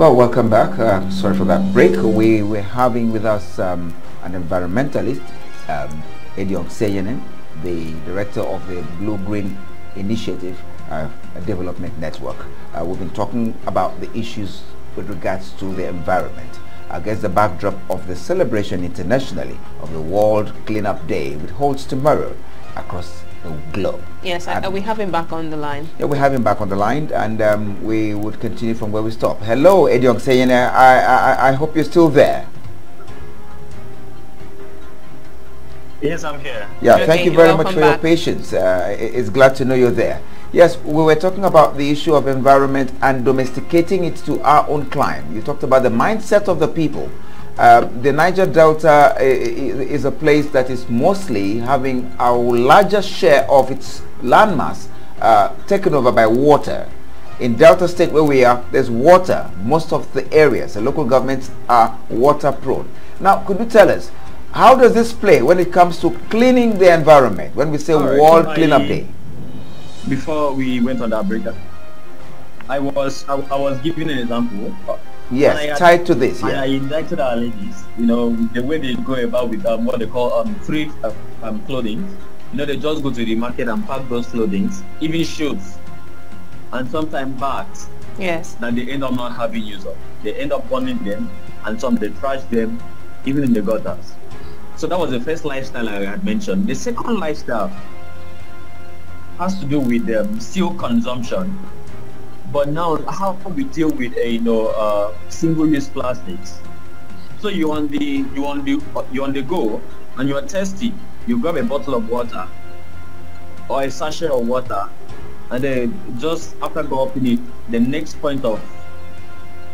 Well, welcome back. Uh, sorry for that break. We were having with us um, an environmentalist, um, Ediongsenyene, the director of the Blue Green Initiative uh, Development Network. Uh, we've been talking about the issues with regards to the environment against the backdrop of the celebration internationally of the World Cleanup Day, which holds tomorrow across the globe. Yes, and we have him back on the line. Yeah, we have him back on the line, and um, we would continue from where we stopped. Hello, Ediongsenyene. I, I, I hope you're still there. Yes, I'm here. Yeah, okay, thank you very much for back. your patience. Uh, it's glad to know you're there. Yes, we were talking about the issue of environment and domesticating it to our own climate. You talked about the mindset of the people. Uh, the Niger Delta is a place that is mostly having a larger share of its landmass uh, taken over by water. In Delta State where we are, there's water. Most of the areas, the local governments are water prone. Now, could you tell us, how does this play when it comes to cleaning the environment, when we say right, World so Cleanup Day? Before we went on that break, I was I, I was giving an example Yes, tied to this. Yeah. I indicted our ladies, you know, the way they go about with um, what they call um, free uh, um, clothing. You know, they just go to the market and pack those clothing, even shoes, and sometimes bags. Yes. That they end up not having use of. They end up burning them, and some they trash them, even in the gutters. So that was the first lifestyle I had mentioned. The second lifestyle has to do with um, steel consumption but now, how can we deal with a you know uh, single-use plastics? So you on the you on the you on the go, and you are thirsty. You grab a bottle of water or a sachet of water, and then just after going it, the next point of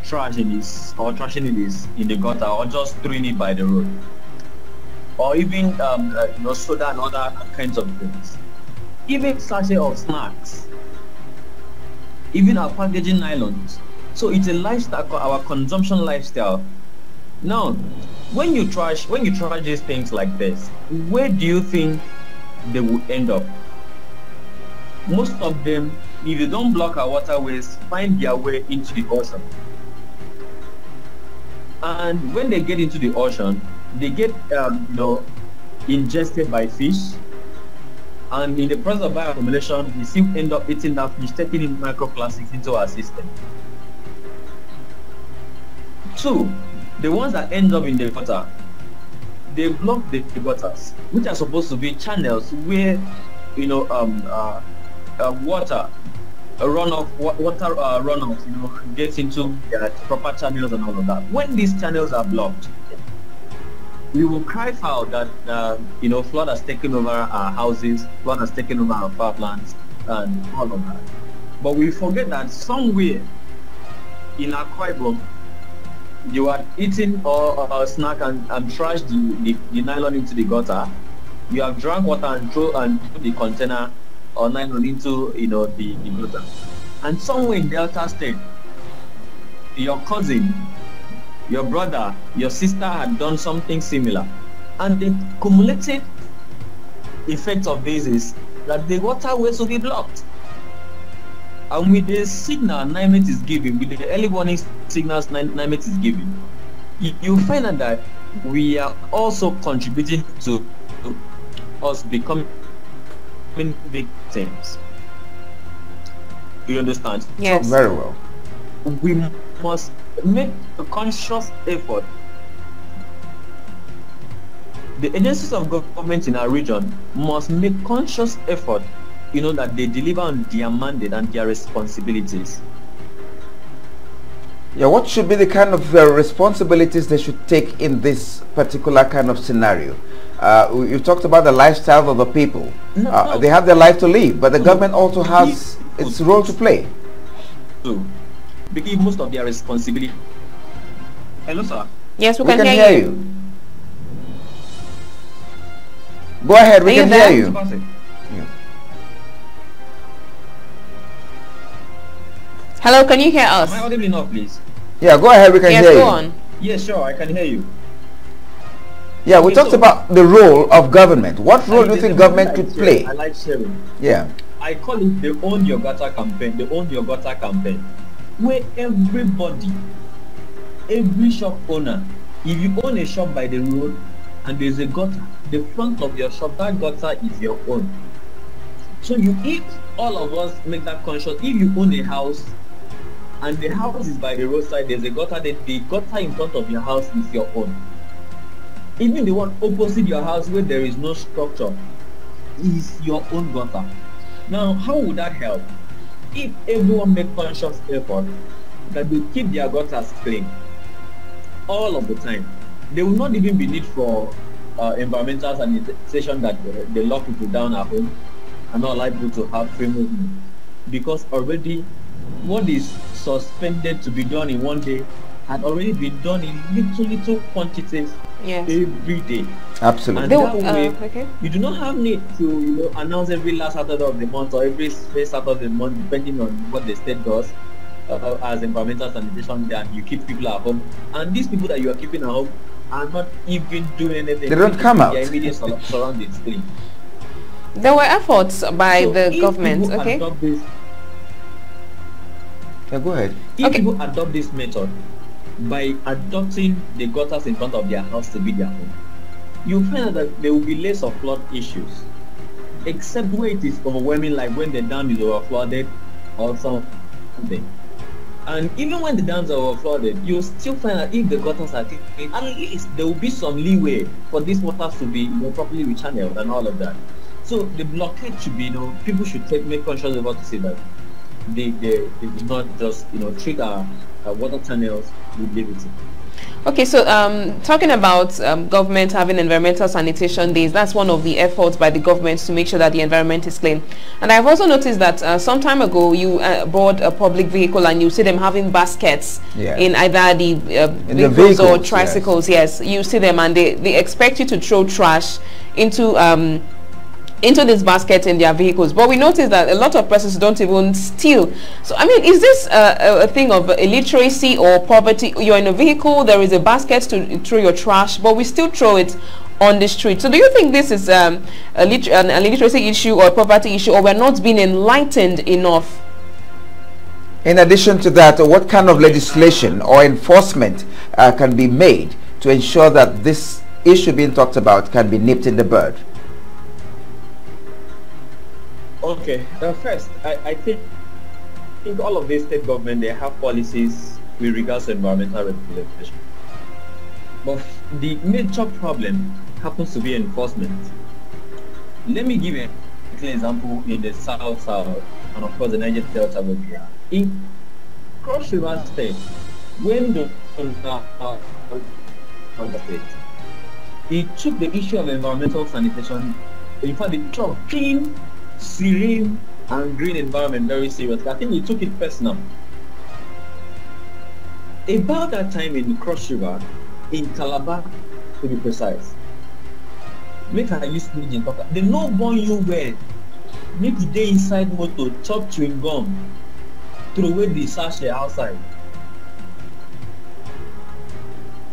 trashing is or trashing it is in the gutter or just throwing it by the road, or even um, uh, you know soda and other kinds of things. Even sachet of snacks even our packaging nylons. So it's a lifestyle, our consumption lifestyle. Now, when you trash, when you trash these things like this, where do you think they will end up? Most of them, if you don't block our waterways, find their way into the ocean. And when they get into the ocean, they get, um, you know, ingested by fish, and in the process of bioaccumulation, we still end up eating that fish, taking in microplastics into our system. Two, the ones that end up in the water, they block the, the gutters, which are supposed to be channels where, you know, um, uh, uh, water, a runoff, water uh, runoff, you know, gets into the proper channels and all of that. When these channels are blocked, we will cry foul that uh, you know flood has taken over our houses, flood has taken over our farmlands, and all of that. But we forget that somewhere in Akwa Ibom, you are eating or a snack and, and trash the, the, the, nylon into the gutter. You have drunk water and throw and put the container or nylon into you know the, the gutter. And somewhere in Delta State, your cousin your brother, your sister had done something similar. And the cumulative effect of this is that the waterways will be blocked. And with the signal NIMET is giving, with the early warning signals NIMET is giving, you find out that we are also contributing to, to us becoming victims. You understand? Yes. Very well. We must make a conscious effort. The agencies of government in our region must make conscious effort, you know, that they deliver on their mandate and their responsibilities. Yeah, what should be the kind of uh, responsibilities they should take in this particular kind of scenario? Uh, you talked about the lifestyle of the people. No, uh, no. They have their life to live, but the no, government also has its role to play. True because most of their responsibility. Hello, sir. Yes, we, we can, can, hear, hear you. you. Go ahead, we Are can hear you. Yeah. Hello, can you hear us? Am I audible enough, please? Yeah, go ahead, we can yes, hear go you. on. Yes, sure, I can hear you. Yeah, we talked so about the role of government. What role do you think government could play? I like sharing. Yeah. I call it the Own Your Gutter campaign, the Own Your Gutter campaign where everybody every shop owner, if you own a shop by the road and there's a gutter, the front of your shop, that gutter is your own. So you, if all of us make that conscious, if you own a house and the house is by the roadside, there's a gutter, the, the gutter in front of your house is your own. Even the one opposite your house where there is no structure is your own gutter. Now, how would that help? If everyone make conscious effort that they keep their gutters clean all of the time, there will not even be need for uh, environmental sanitation that uh, they lock people down at home and not people to have free movement. Because already what is suspended to be done in one day had already been done in little little quantities yes. every day. Absolutely. And that way, uh, okay. you do not have need to you know, announce every last Saturday of the month or every first Saturday of the month, depending on what the state does. Uh, as environmental sanitation, and you keep people at home, and these people that you are keeping at home are not even doing anything. They don't come out. Their immediate surroundings clean. There were efforts by so the government. Okay. This, yeah, go ahead. If okay. people adopt this method by adopting the gutters in front of their house to be their home, you find that there will be less of flood issues. Except where it is overwhelming, like when the dam is overflooded or something. And even when the dams are overflooded, you still find that if the gutters are clean, at least there will be some leeway for these waters to be properly rechanneled and all of that. So the blockade should be, you know, people should take make conscious about to say that they, they, they do not just, you know, treat our, our water channels with liberty. Okay, so um, talking about um, government having environmental sanitation days, that's one of the efforts by the government to make sure that the environment is clean. And I've also noticed that uh, some time ago you uh, board a public vehicle and you see them having baskets yeah. in either the, uh, in vehicles, the vehicles, or tricycles. Yes. yes. you see them and they, they expect you to throw trash into um, into this basket in their vehicles. But we notice that a lot of persons don't even steal. So i mean is this a, a thing of illiteracy or poverty? You're in a vehicle there is a basket to throw your trash but we still throw it on the street. So do you think this is um, a an, an illiteracy issue or a poverty issue or we're not being enlightened enough? In addition to that what kind of legislation or enforcement uh, can be made to ensure that this issue being talked about can be nipped in the bud Okay, uh, first, I, I think, think all of these state government, they have policies with regards to environmental regulation. But the major problem happens to be enforcement. Let me give a clear example in the South South and of course the Niger Delta are. In Cross River State, when the uh, uh, state, he took the issue of environmental sanitation, in fact, the took clean serene and green environment very seriously. I think he took it personal. About that time in Cross River, in Calabar, to be precise, make I use pidgin talk. The no born you where make the day inside motor chop chewing gum, throw away the sachet outside.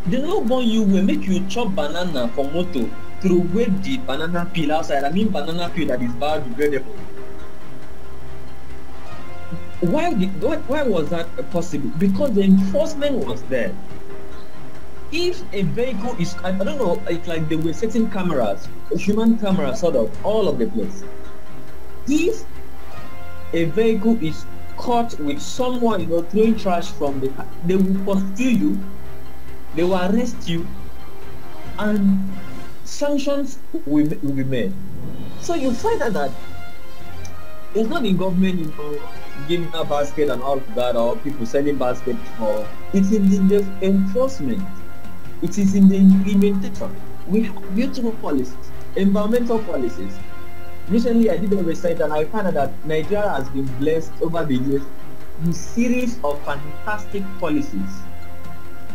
The no born you will make you chop banana for motor throw away the banana peel outside. I mean banana peel that is biodegradable. Why did why, why was that possible? Because the enforcement was there. If a vehicle is I, I don't know, it's like they were setting cameras, human cameras sort of all of the place. If a vehicle is caught with someone you know throwing trash from the car, they will pursue you, they will arrest you, and sanctions will, will be made. So you find out that it's not the government, you know, giving a basket and all of that, or people selling baskets for. It's in the enforcement. It is in the implementation. We have beautiful policies, environmental policies. Recently, I did a research and I found out that Nigeria has been blessed over the years with series of fantastic policies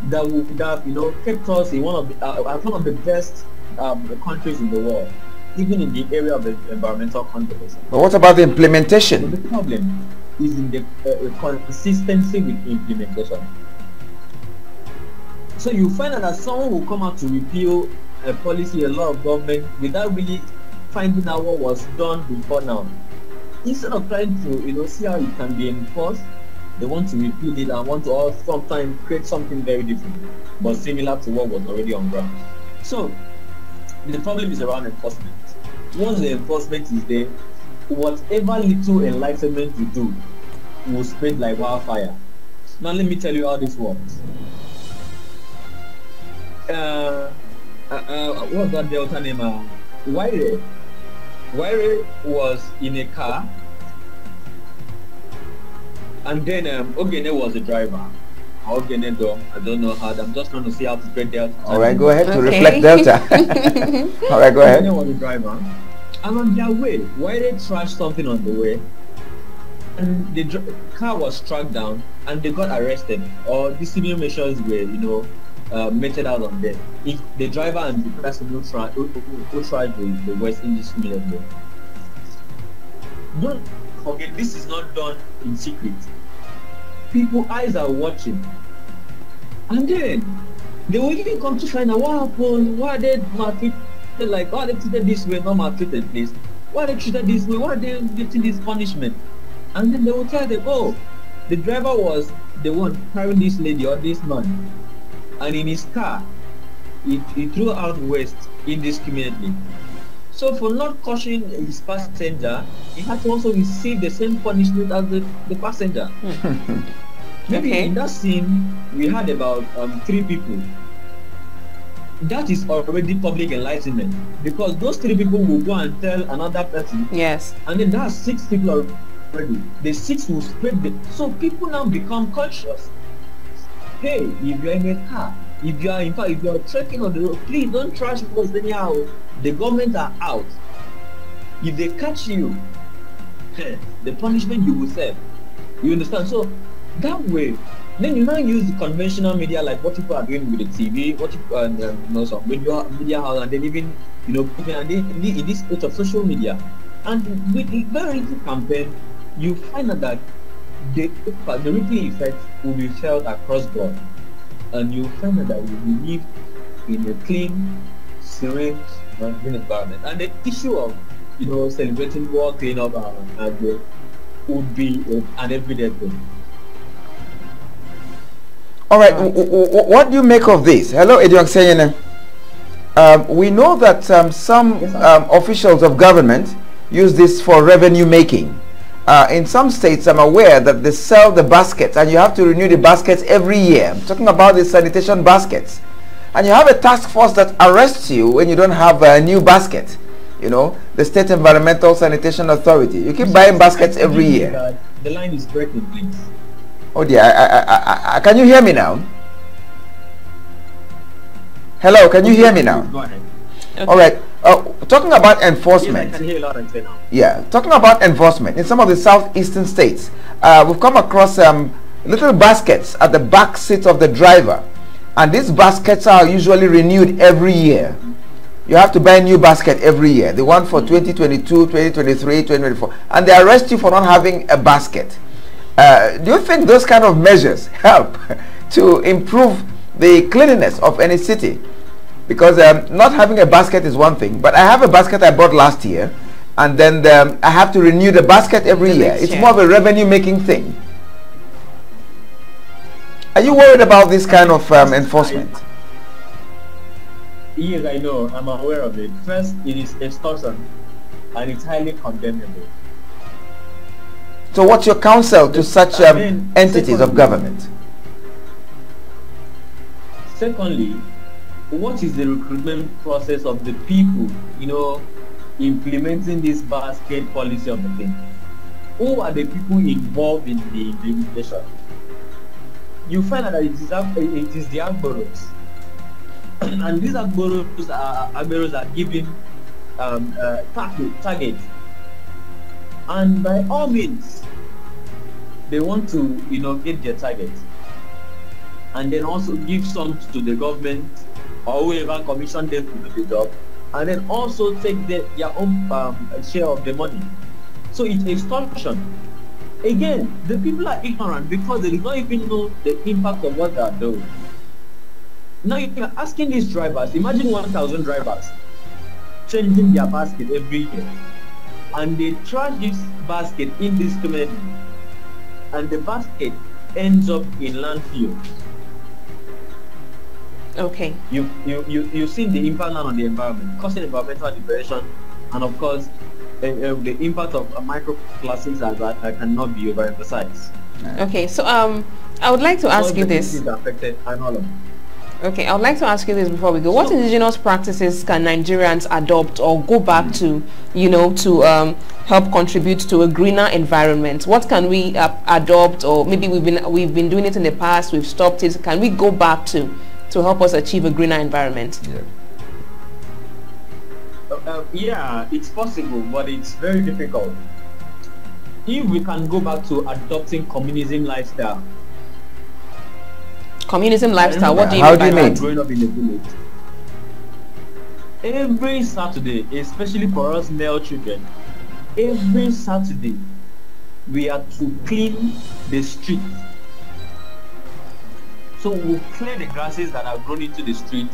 that would have, you know, kept us in one of the, uh, one of the best um, countries in the world, even in the area of the environmental conservation. But what about the implementation? So the problem is in the uh, consistency with implementation. So you find out that someone will come out to repeal a policy, a law of government, without really finding out what was done before now. Instead of trying to, you know, see how it can be enforced, They want to repeal it and want to all sometimes create something very different, but similar to what was already on ground. So the problem is around enforcement. Once the enforcement is there, whatever little enlightenment you do will spread like wildfire. Now let me tell you how this works. Uh, uh, uh, what's that Delta name? Uh, Waire. Waire was in a car and then um, Ogene was the driver. Ogene though, I don't know how. I'm just trying to see how to spread Delta. All right, go ahead to okay. reflect Delta. All right, go ahead. Ogene was the driver. And on their way, why they trashed something on the way, and the car was struck down, and they got arrested, or disciplinary measures were, you know, uh, meted out on them. If the driver and the person who tried who, who, who tried the, the West indiscriminately. Don't forget, this is not done in secret. People eyes are watching, and then they will even come to find out what happened, why they maltreated, like why they treated this way, not maltreated, please. Why they treated this way, why they getting this punishment, and then they will tell them, oh, the driver was the one carrying this lady or this man and in his car, he, he threw out waste indiscriminately. So for not cautioning his passenger, he had to also receive the same punishment as the, the passenger. Maybe okay. in that scene, we had about um, three people. That is already public enlightenment because those three people will go and tell another person. Yes. And then that's six people already. The six will spread the. So people now become conscious hey, if you're in a car, if you are in fact if you are trekking on the road, please don't trash us anyhow. The government are out. If they catch you, the punishment you will serve. You understand? So that way, then you now use the conventional media like what people are doing with the TV, what um, you know some media media house, and then even you know and in, this age of social media, and with the very little campaign, you find out that the, the ripple effect will be felt across board and you find that we live in a clean, serene, and green environment. And the issue of, you know, celebrating world cleanup and, and would be an everyday thing. All right, what do you make of this? Hello, Ediongsenyene. Um, we know that um, some yes, um, officials of government use this for revenue making uh, in some states, I'm aware that they sell the baskets and you have to renew the baskets every year. I'm talking about the sanitation baskets. And you have a task force that arrests you when you don't have a new basket. You know, the State Environmental Sanitation Authority. You keep buying baskets every year. The line is breaking, please. Oh dear, I, I, I, can you hear me now? Hello, can you hear me now? Go ahead. Okay. All right. Uh, talking about enforcement. Yes, yeah, talking about enforcement in some of the southeastern states, uh, we've come across um, little baskets at the back seat of the driver, and these baskets are usually renewed every year. You have to buy a new basket every year. The one for 2022, 2023, 2024, and they arrest you for not having a basket. Uh, do you think those kind of measures help to improve the cleanliness of any city? Because um, not having a basket is one thing but i have a basket i bought last year and then the, um, i have to renew the basket every the year. It's year. more of a revenue making thing. Are you worried about this kind of um, enforcement? Yes i know. I'm aware of it. First it is extortion and it's highly condemnable. So what's your counsel to such um, entities of government? secondly what is the recruitment process of the people, you know, implementing this basket policy of the thing? Who are the people involved in the implementation? You find that it is, it is the Agberos. and these Agberos are, are given um, uh, target, targets. And by all means, they want to, you know, get their target. And then also give some to the government or whoever commissioned them to do the job and then also take the, their own um, share of the money. So it's extortion. Again, the people are ignorant because they do not even know the impact of what they are doing. Now you're asking these drivers, imagine 1,000 drivers changing their basket every year and they trash this basket indiscriminately and the basket ends up in landfills. Okay. You you you you've seen the impact on the environment, causing environmental degradation, and of course, uh, uh, the impact of uh, microplastics that, that cannot be overemphasized. Okay, so um, I would like to ask you this. Affected and all of them. Okay, I would like to ask you this before we go. What indigenous practices can Nigerians adopt or go back to, you know, to um, help contribute to a greener environment? What can we uh, adopt, or maybe we've been we've been doing it in the past, we've stopped it. Can we go back to to help us achieve a greener environment? Yeah. Uh, uh, yeah, it's possible, but it's very difficult. If we can go back to adopting communism lifestyle, Communism lifestyle. What do you How mean do you mean? Growing up in the village. Every Saturday, especially for us male children, every Saturday we are to clean the street. So we'll clear the grasses that have grown into the street,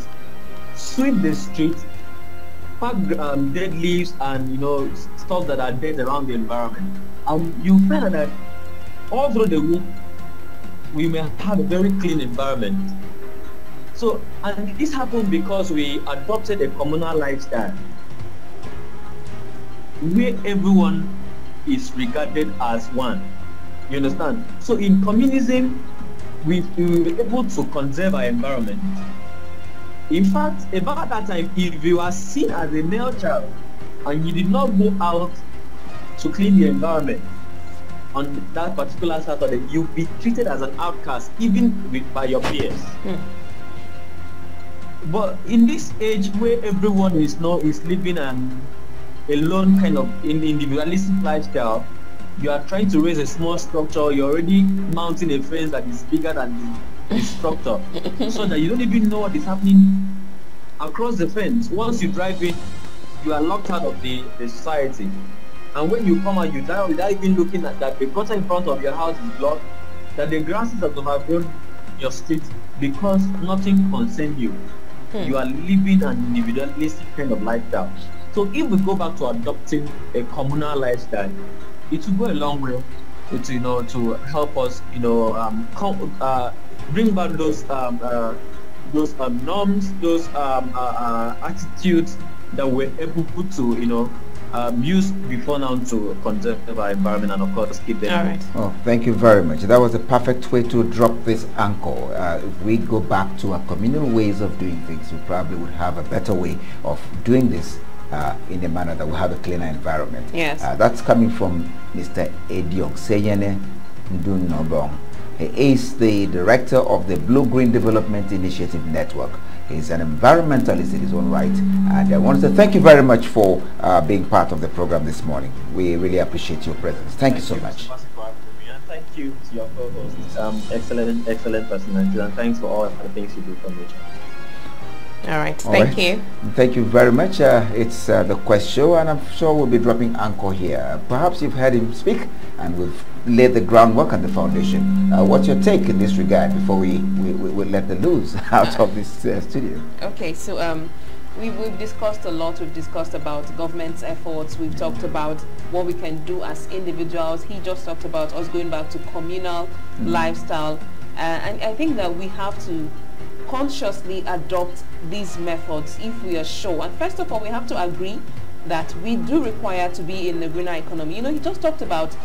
sweep the street, pack um, dead leaves and you know stuff that are dead around the environment. And you find that all through the week we may have a very clean environment. So, and this happened because we adopted a communal lifestyle where everyone is regarded as one. You understand? So in communism, we, we were able to conserve our environment. In fact, about that time, if you are seen as a male child and you did not go out to clean the environment, on that particular Saturday, you'll be treated as an outcast, even with, by your peers. Mm. But in this age where everyone is now is living an alone kind of individualistic lifestyle, you are trying to raise a small structure. You're already mounting a fence that is bigger than the, the structure, so that you don't even know what is happening across the fence. Once you drive in, you are locked out of the, the society. And when you come out, you die without even looking at that the gutter in front of your house is blocked, that the grasses have overgrown your street because nothing concerns you. Hmm. You are living an individualistic kind of lifestyle. So if we go back to adopting a communal lifestyle, it will go a long way to you know to help us you know um, com- uh, bring back those um, uh, those um, norms, those um, uh, uh attitudes that we're able to you know um, use before now to conserve our environment and of course keep them. All right. Oh, thank you very much. That was a perfect way to drop this anchor. Uh, if we go back to our communal ways of doing things, we probably would have a better way of doing this uh, in a manner that will have a cleaner environment. Yes. Uh, that's coming from Mr. Ediongsenyene Ndunobong. He is the director of the Blue Green Development Initiative Network. He's an environmentalist in his own right. And I want to thank you very much for uh, being part of the program this morning. We really appreciate your presence. Thank, thank you so you, much. Thank you to your co-host. Um, excellent, excellent personality, and thanks for all the things you do for nature. All right. All thank right. you. Thank you very much. Uh, it's uh, the Quest Show, and I'm sure we'll be dropping Anchor here. Perhaps you've heard him speak, and we've laid the groundwork and the foundation. Uh, what's your take in this regard before we, we, we, we let the loose out of this uh, studio? Okay, so um, we, we've discussed a lot. We've discussed about government's efforts. We've talked about what we can do as individuals. He just talked about us going back to communal mm. lifestyle. Uh, and I think that we have to consciously adopt these methods if we are sure. And first of all, we have to agree that we do require to be in the greener economy. You know, he just talked about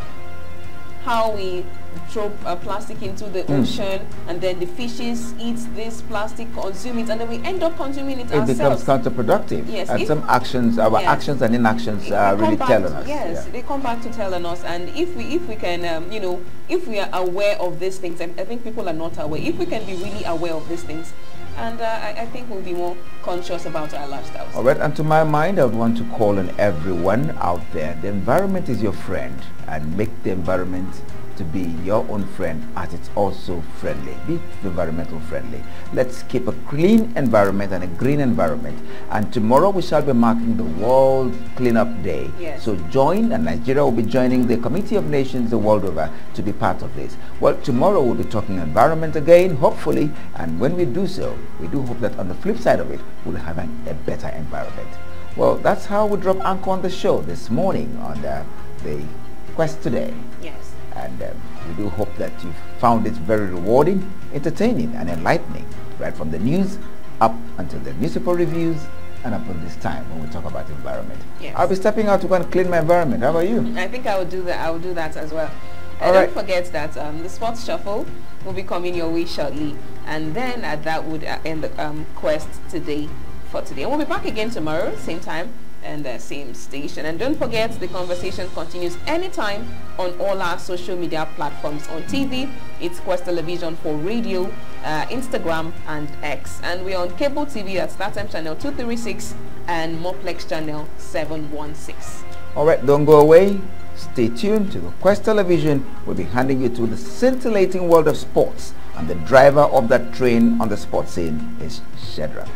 how we throw uh, plastic into the mm. ocean and then the fishes eat this plastic, consume it, and then we end up consuming it, it ourselves. becomes counterproductive. Yes. And some actions, our actions and inactions are really telling us. Yes, yeah. they come back to telling us. And if we, if we can, um, you know, if we are aware of these things, I, I think people are not aware. If we can be really aware of these things, and uh, I, I, think we'll be more conscious about our lifestyles. All right, and to my mind, I would want to call on everyone out there. The environment is your friend, and make the environment to be your own friend as it's also friendly. Be environmental friendly. Let's keep a clean environment and a green environment. And tomorrow we shall be marking the World Cleanup Day. Yes. So join, and Nigeria will be joining the Committee of Nations the world over to be part of this. Well, tomorrow we'll be talking environment again, hopefully. And when we do so, we do hope that on the flip side of it, we'll have an, a better environment. Well, that's how we drop anchor on the show this morning on the, the Quest Today. Yes and um, We do hope that you found it very rewarding, entertaining and enlightening right from the news up until the newspaper reviews and up until this time when we talk about environment. Yes. I'll be stepping out to go and clean my environment. How about you? I think I will do that. I will do that as well. And right. don't forget that um, the sports shuffle will be coming your way shortly. And then uh, that would uh, end the um, quest today for today. And we'll be back again tomorrow, same time and the same station. And don't forget the conversation continues anytime on all our social media platforms. On TV, it's Quest Television for radio, uh, Instagram and X. And we're on cable TV at StarTime channel 236 and Moplex channel 716. All right, don't go away. Stay tuned to Quest Television. We'll be handing you to the scintillating world of sports. And the driver of that train on the sports scene is Shadrach.